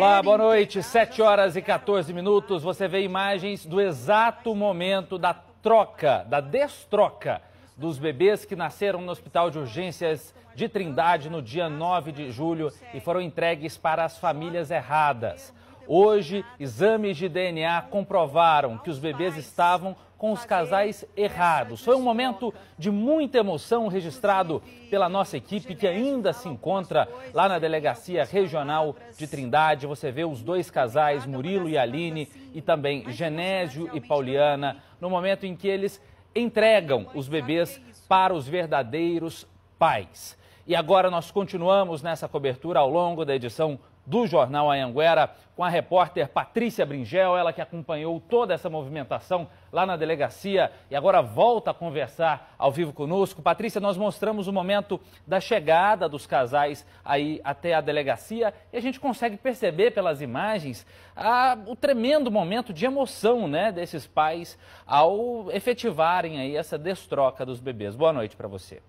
Olá, boa noite. 7 horas e 14 minutos. Você vê imagens do exato momento da troca, da destroca dos bebês que nasceram no Hospital de Urgências de Trindade no dia 9 de julho e foram entregues para as famílias erradas. Hoje, exames de DNA comprovaram que os bebês estavam com os casais errados. Foi um momento de muita emoção registrado pela nossa equipe que ainda se encontra lá na Delegacia Regional de Trindade. Você vê os dois casais, Murilo e Aline, e também Genésio e Pauliana, no momento em que eles entregam os bebês para os verdadeiros pais. E agora nós continuamos nessa cobertura ao longo da edição do Jornal Anhanguera com a repórter Patrícia Bringel, ela que acompanhou toda essa movimentação lá na delegacia e agora volta a conversar ao vivo conosco. Patrícia, nós mostramos o momento da chegada dos casais aí até a delegacia e a gente consegue perceber pelas imagens a, o tremendo momento de emoção né, desses pais ao efetivarem aí essa destroca dos bebês. Boa noite para você.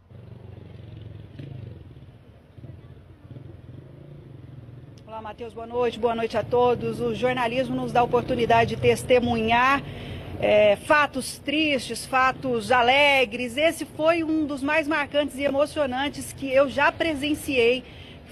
Olá, Matheus, boa noite, boa noite a todos. O jornalismo nos dá a oportunidade de testemunhar é, fatos tristes, fatos alegres. Esse foi um dos mais marcantes e emocionantes que eu já presenciei.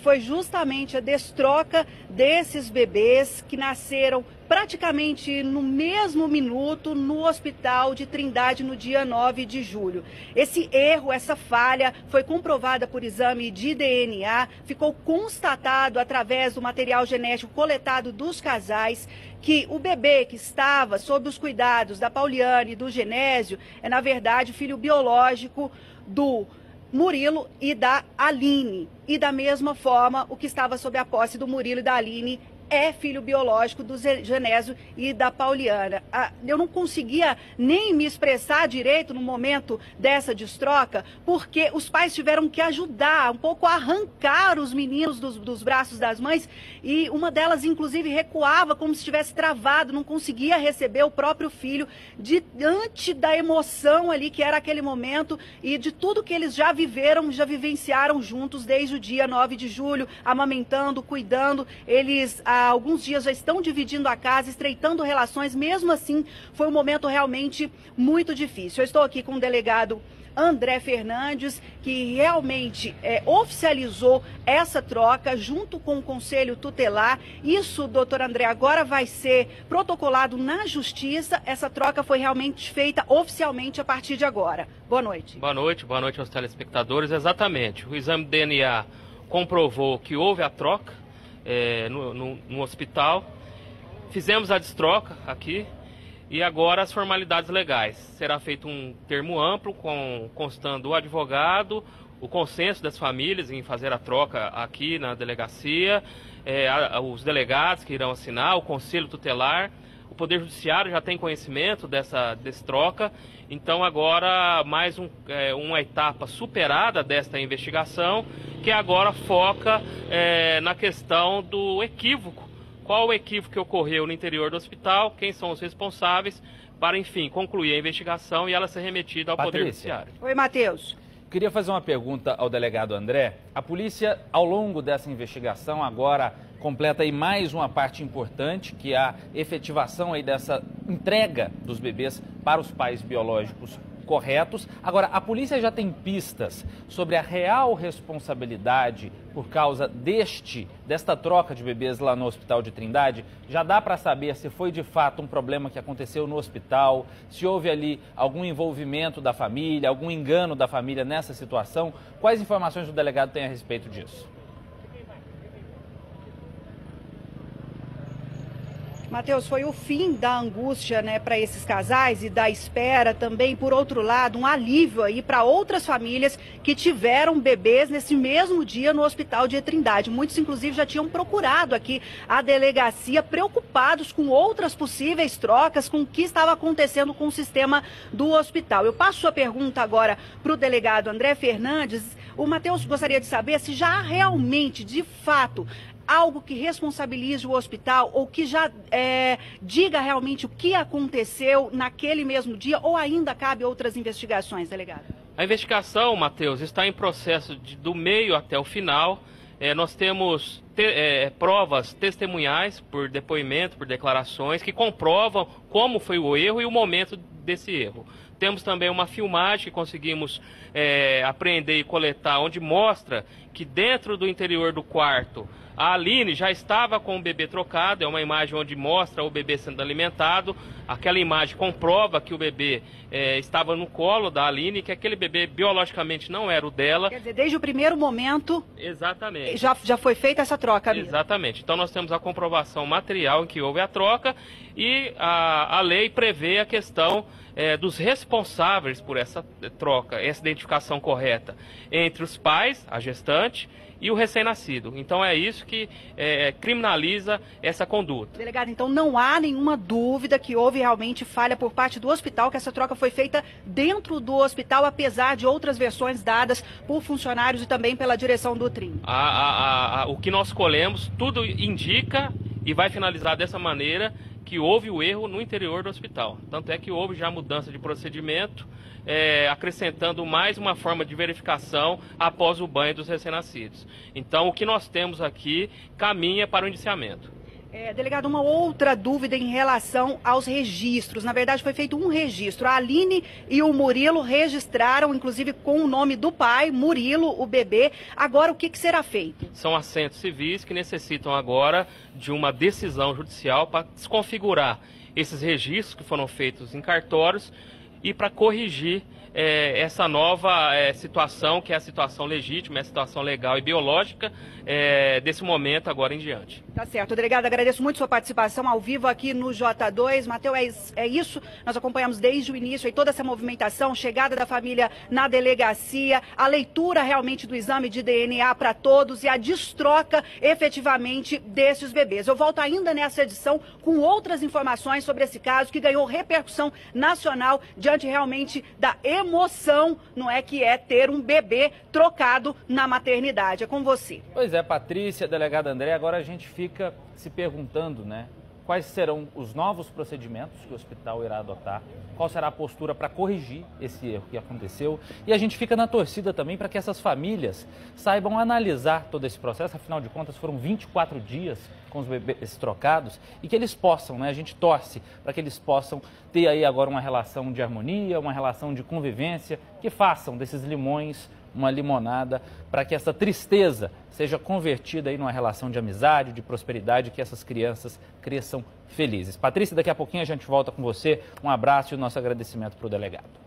Foi justamente a destroca desses bebês que nasceram praticamente no mesmo minuto no hospital de Trindade no dia 9 de julho. Esse erro, essa falha foi comprovada por exame de DNA, ficou constatado através do material genético coletado dos casais que o bebê que estava sob os cuidados da Pauliane e do Genésio é na verdade filho biológico do Murilo e da Aline. E da mesma forma, o que estava sob a posse do Murilo e da Aline é filho biológico do Genésio e da Pauliana. Ah, eu não conseguia nem me expressar direito no momento dessa destroca, porque os pais tiveram que ajudar um pouco arrancar os meninos dos, dos braços das mães e uma delas, inclusive, recuava como se estivesse travado, não conseguia receber o próprio filho diante da emoção ali que era aquele momento e de tudo que eles já viveram, já vivenciaram juntos desde o dia 9 de julho, amamentando, cuidando. Eles. Alguns dias já estão dividindo a casa, estreitando relações. Mesmo assim, foi um momento realmente muito difícil. Eu estou aqui com o delegado André Fernandes, que realmente é, oficializou essa troca junto com o Conselho Tutelar. Isso, doutor André, agora vai ser protocolado na Justiça. Essa troca foi realmente feita oficialmente a partir de agora. Boa noite. Boa noite, boa noite aos telespectadores. Exatamente. O exame DNA comprovou que houve a troca é, no, no, no hospital. Fizemos a destroca aqui e agora as formalidades legais. Será feito um termo amplo, com, constando o advogado, o consenso das famílias em fazer a troca aqui na delegacia, é, a, os delegados que irão assinar, o conselho tutelar. O Poder Judiciário já tem conhecimento dessa, dessa troca, então agora mais um, é, uma etapa superada desta investigação, que agora foca é, na questão do equívoco. Qual o equívoco que ocorreu no interior do hospital, quem são os responsáveis, para, enfim, concluir a investigação e ela ser remetida ao Patrícia. Poder Judiciário. Oi, Matheus. Queria fazer uma pergunta ao delegado André. A polícia, ao longo dessa investigação, agora completa aí mais uma parte importante, que é a efetivação aí dessa entrega dos bebês para os pais biológicos corretos. Agora, a polícia já tem pistas sobre a real responsabilidade por causa deste desta troca de bebês lá no Hospital de Trindade? Já dá para saber se foi de fato um problema que aconteceu no hospital, se houve ali algum envolvimento da família, algum engano da família nessa situação? Quais informações o delegado tem a respeito disso? Mateus, foi o fim da angústia né, para esses casais e da espera também, por outro lado, um alívio aí para outras famílias que tiveram bebês nesse mesmo dia no Hospital de Trindade. Muitos, inclusive, já tinham procurado aqui a delegacia, preocupados com outras possíveis trocas, com o que estava acontecendo com o sistema do hospital. Eu passo a pergunta agora para o delegado André Fernandes. O Matheus gostaria de saber se já realmente, de fato, algo que responsabilize o hospital ou que já é, diga realmente o que aconteceu naquele mesmo dia ou ainda cabe outras investigações, delegado? A investigação, Matheus, está em processo de, do meio até o final. é, nós temos te, é, provas testemunhais por depoimento, por declarações, que comprovam como foi o erro e o momento desse erro. Temos também uma filmagem que conseguimos é, apreender e coletar, onde mostra que dentro do interior do quarto a Aline já estava com o bebê trocado, é uma imagem onde mostra o bebê sendo alimentado. Aquela imagem comprova que o bebê é, estava no colo da Aline, que aquele bebê biologicamente não era o dela. Quer dizer, desde o primeiro momento. Exatamente. Já, já foi feita essa troca, amiga. Exatamente. Então nós temos a comprovação material em que houve a troca e a, a lei prevê a questão é, dos responsáveis por essa troca, essa identificação correta entre os pais, a gestante, e o recém-nascido. Então é isso que é, criminaliza essa conduta. Delegado, então não há nenhuma dúvida que houve realmente falha por parte do hospital, que essa troca foi feita dentro do hospital, apesar de outras versões dadas por funcionários e também pela direção do TRIM. A, a, a, o que nós colhemos, tudo indica e vai finalizar dessa maneira que houve o erro no interior do hospital. Tanto é que houve já mudança de procedimento, é, acrescentando mais uma forma de verificação após o banho dos recém-nascidos. Então, o que nós temos aqui caminha para o indiciamento. É, delegado, uma outra dúvida em relação aos registros. Na verdade, foi feito um registro. A Aline e o Murilo registraram, inclusive com o nome do pai, Murilo, o bebê. Agora, o que, que será feito? São assentos civis que necessitam agora de uma decisão judicial para desconfigurar esses registros que foram feitos em cartórios e para corrigir é, essa nova é, situação, que é a situação legítima, é a situação legal e biológica é, desse momento agora em diante. Tá certo. Delegado, agradeço muito sua participação ao vivo aqui no J2. Matheus, é, é isso. Nós acompanhamos desde o início aí toda essa movimentação, chegada da família na delegacia, a leitura realmente do exame de DNA para todos e a destroca efetivamente desses bebês. Eu volto ainda nessa edição com outras informações sobre esse caso que ganhou repercussão nacional diante realmente da emoção emoção, não é que é ter um bebê trocado na maternidade. É com você. Pois é, Patrícia, delegada André, agora a gente fica se perguntando, né? Quais serão os novos procedimentos que o hospital irá adotar, qual será a postura para corrigir esse erro que aconteceu. E a gente fica na torcida também para que essas famílias saibam analisar todo esse processo, afinal de contas foram 24 dias com os bebês trocados e que eles possam, né, a gente torce para que eles possam ter aí agora uma relação de harmonia, uma relação de convivência, que façam desses limões uma limonada para que essa tristeza seja convertida aí numa relação de amizade, de prosperidade, que essas crianças cresçam felizes. Patrícia, daqui a pouquinho a gente volta com você. Um abraço e o nosso agradecimento para o delegado.